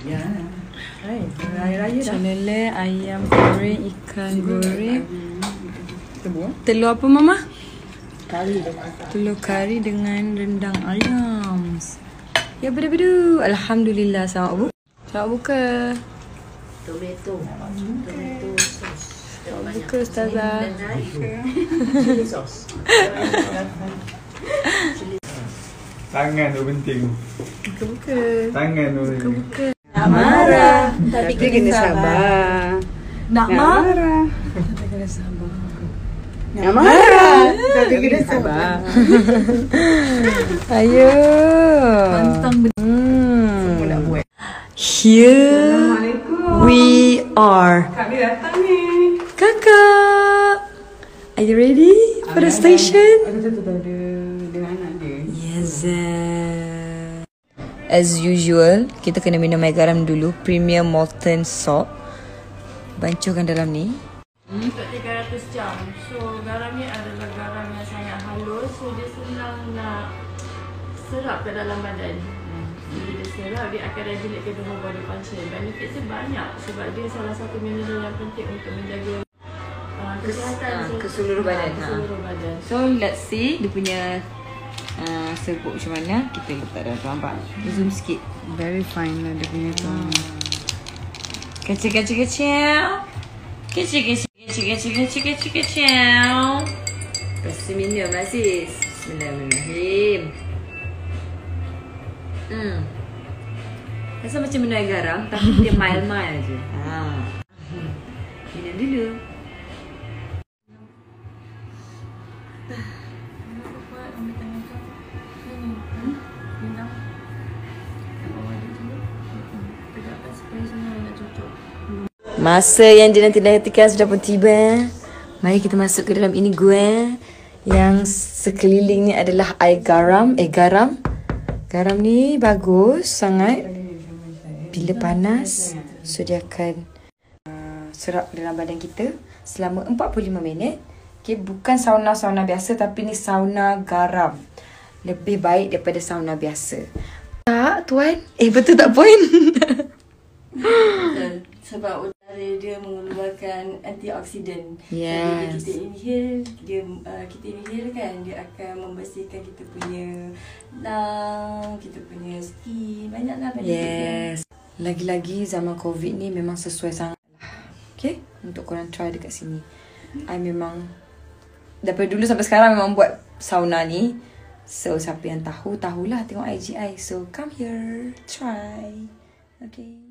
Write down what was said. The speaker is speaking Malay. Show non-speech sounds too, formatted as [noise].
Ya. Hai, raya dah. Celele, ayam goreng, ikan goreng. Tebu. Telur apa mama? Kari. Telur kari dengan rendang ayam. Ya bedu-bedu. Alhamdulillah selamat bu. Selamat buka. Tomato. Tomato sauce. Selamat buka ustazah. [laughs] Chili sauce. Tangan tu penting. Buka-buka. Tangan tu. Buka-buka. Tak marah. Tapi kena sabar. Nak Nak mak? marah. Kita kena sabar. Nak marah. Tapi kena sabar. [laughs] Ayo. Pantang Hmm. Semua nak buat. Here we are. Kami datang ni. Kakak. Are you ready for the station? Ada tu tu ada dengan anak dia. Yes. Uh. As usual, kita kena minum air garam dulu. Premium molten salt. Bancuhkan dalam ni. Untuk 300 jam. So garam ni adalah garam yang sangat halus. So dia senang nak serap ke dalam badan. Bila dia serap, dia akan regulate ke hormone body function. Benefit dia banyak sebab dia salah satu mineral yang penting untuk menjaga uh, kesihatan ah, se- keseluruh badan, ah, Keseluruh badan. So, let's see dia punya uh, serbuk macam mana. Kita letak dalam tu nampak. Zoom sikit. Very fine lah dia punya tu. Kecil, kecil, kecil. Kecil, kecil, kecil, kecil, kecil, kecil, kecil. Kasi minum, Aziz. Bismillahirrahmanirrahim. Hmm. Rasa macam minum air garam, tapi dia mild-mild je. Ha. Minum dulu. Masa yang dia nanti nantikan sudah pun tiba. Mari kita masuk ke dalam ini gua. Yang sekelilingnya adalah air garam. Eh garam. Garam ni bagus sangat. Bila panas, so dia akan uh, serap dalam badan kita selama 45 minit. Okay, bukan sauna-sauna biasa tapi ni sauna garam. Lebih baik daripada sauna biasa. Tak, tuan? Eh, betul tak point? Betul. Sebab udara dia mengeluarkan antioksidan. Yes. Jadi kita inhale, dia uh, kita inhale kan dia akan membersihkan kita punya lung, kita punya skin, banyaklah benefit yang Yes. Lagi-lagi zaman COVID ni memang sesuai sangat lah. Okay? Untuk korang try dekat sini. I memang daripada dulu sampai sekarang memang buat sauna ni. So siapa yang tahu, tahulah tengok IG I. So come here, try. Okay.